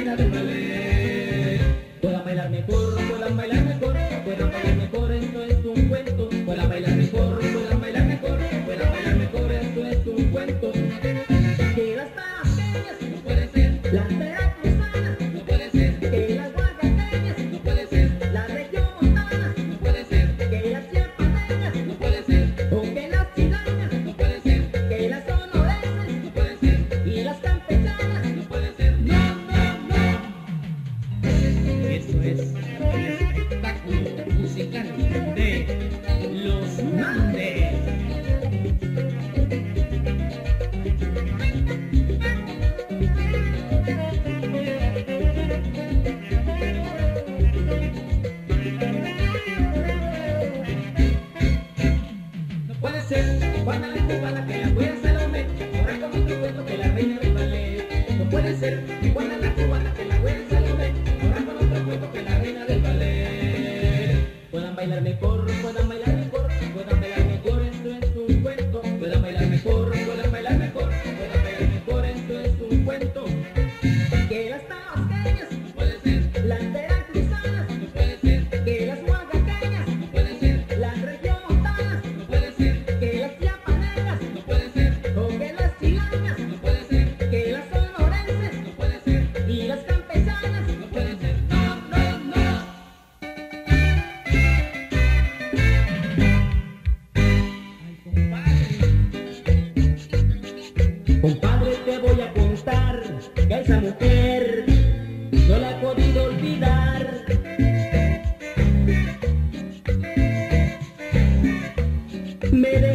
Hey, said,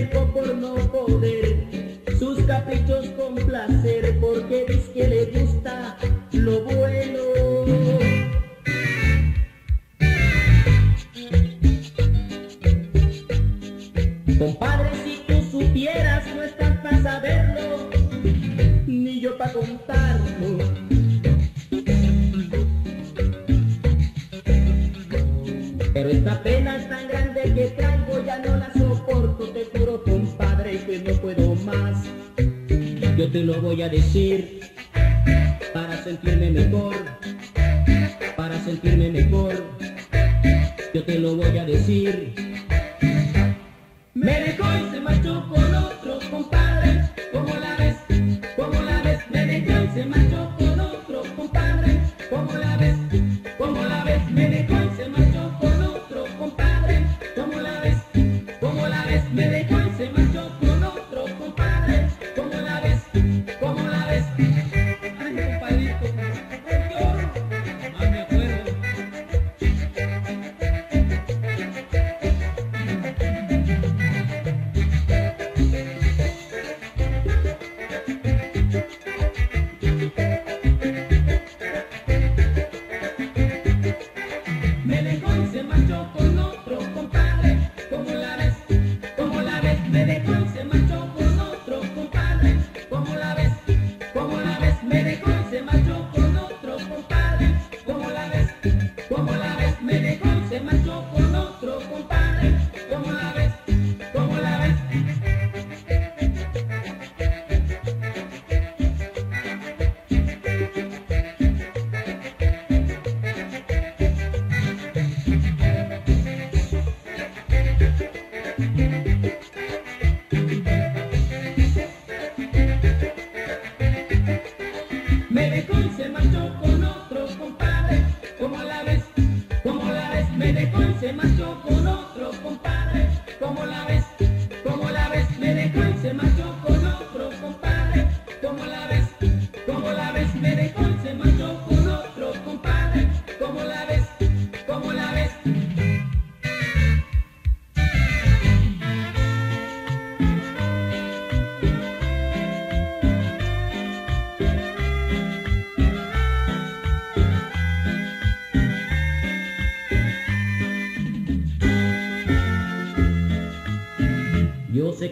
por no poder sus caprichos complacer porque dice que le gusta lo bueno.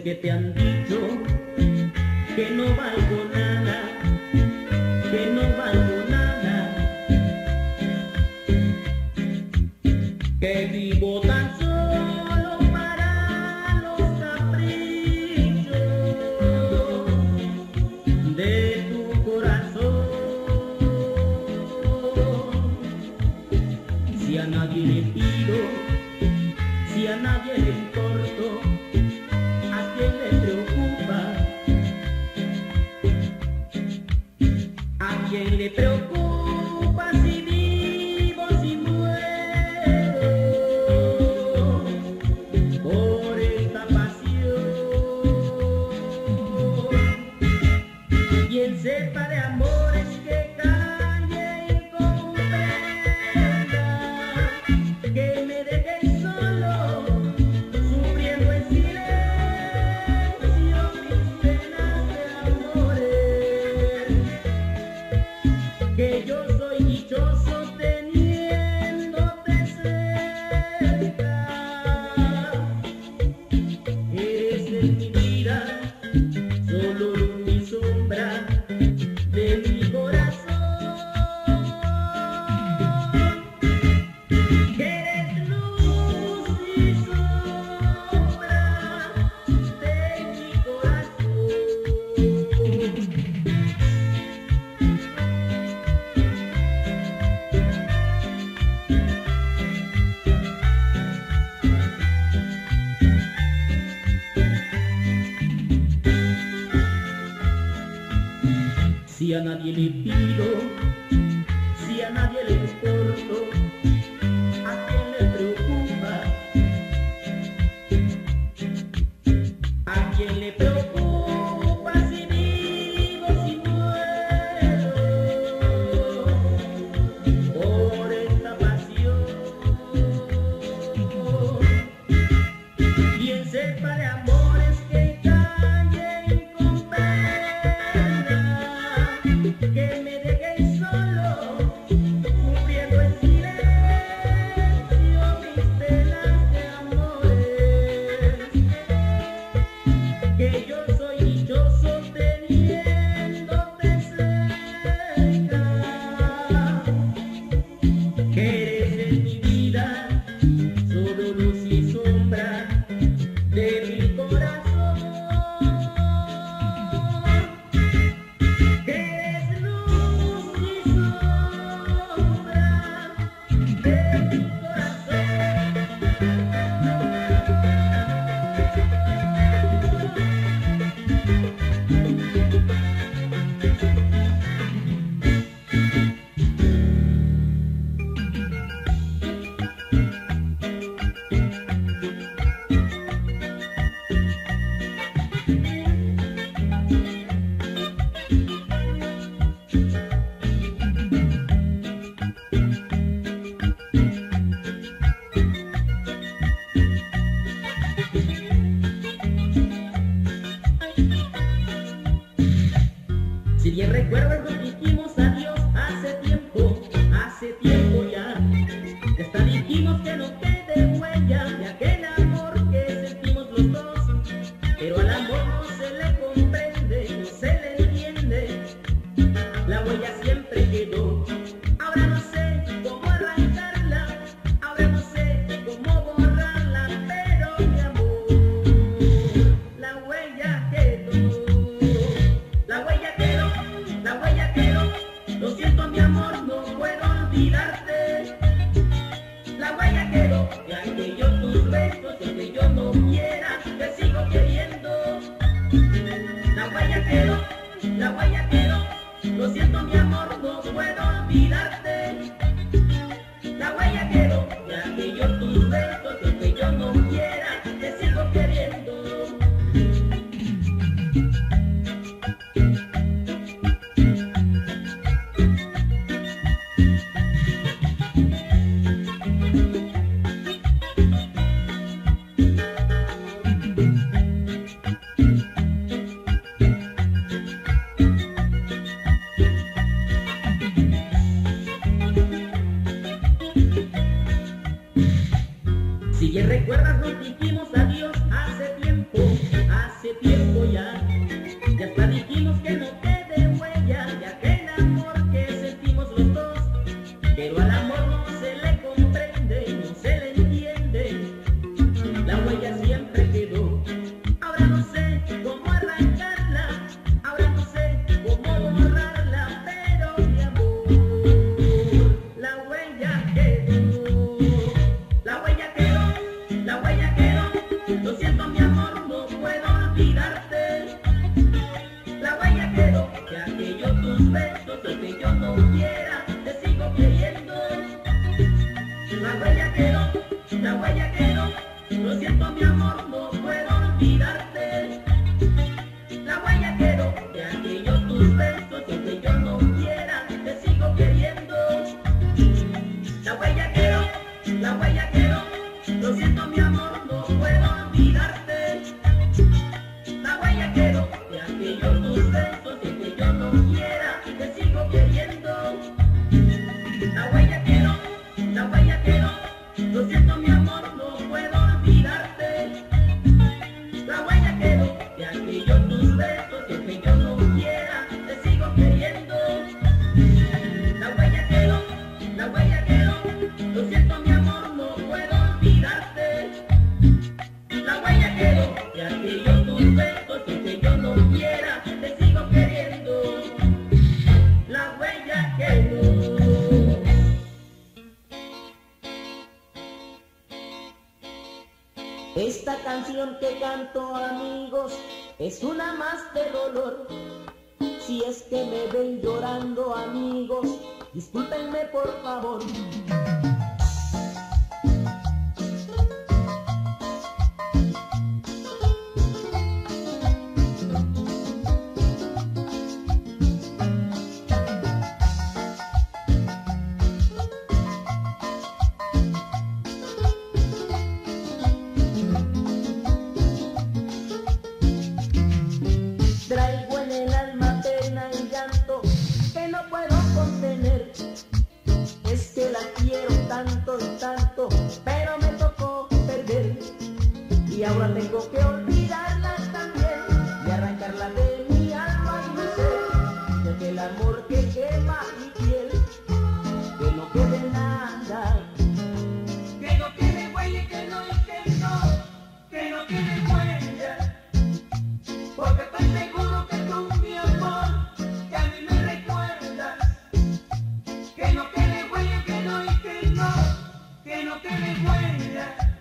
que te han dicho que no valgo nada, que no valgo nada, que vivo hace tiempo ya, ya está difícil. es una más de dolor. Si es que me ven llorando amigos, discúlpenme por favor. não tem vergonha.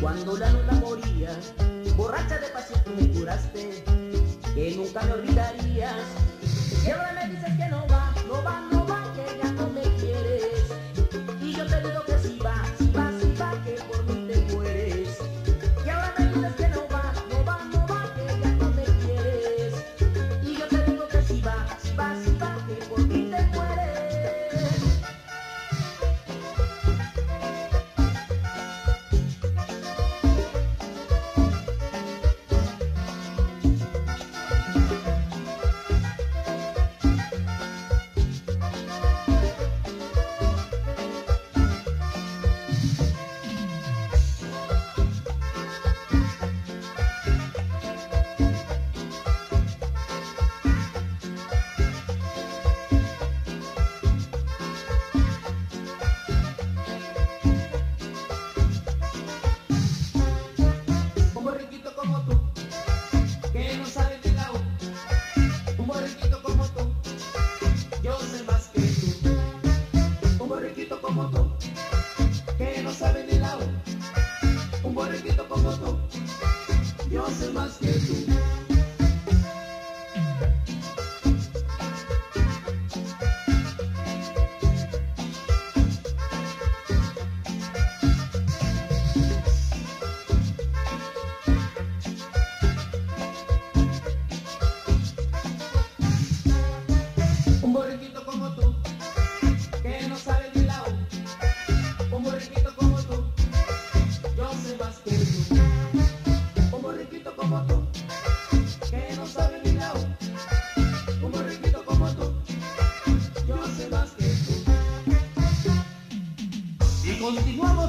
cuando la luna moría, borracha de pasión tú me curaste, que nunca me olvidarías.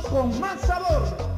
con más sabor.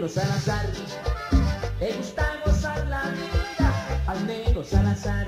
negro Salazar. Le gusta gozar la vida al negro Salazar.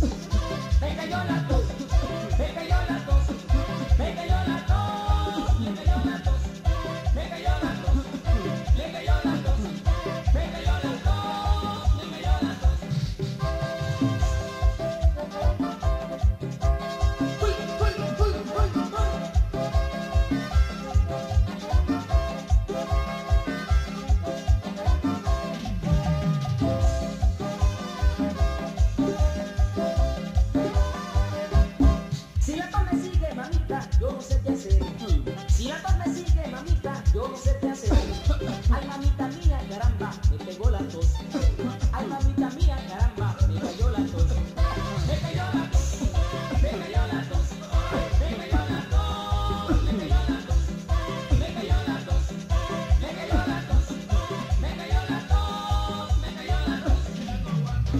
Me yo la tos, me cayó la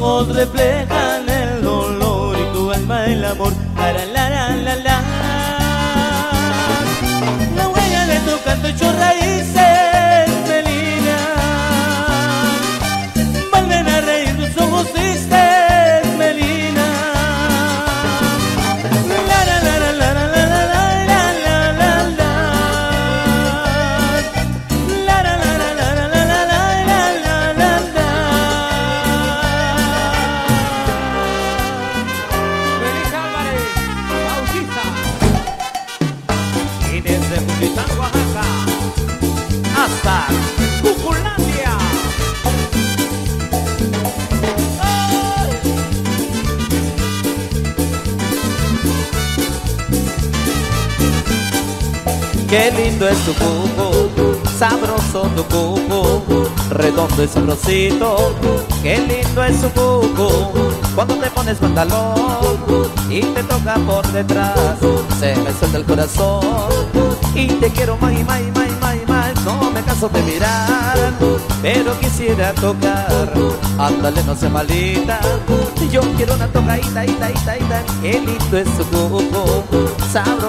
ojos repletos Qué lindo es tu coco, sabroso tu coco, redondo es su rosito. Qué lindo es tu coco, cuando te pones pantalón y te toca por detrás, se me suelta el corazón y te quiero más y más y más. No me canso de mirar, pero quisiera tocar. Ándale, no sea malita, yo quiero una tocadita, ita, ita, ita. Qué lindo es tu coco, sabroso.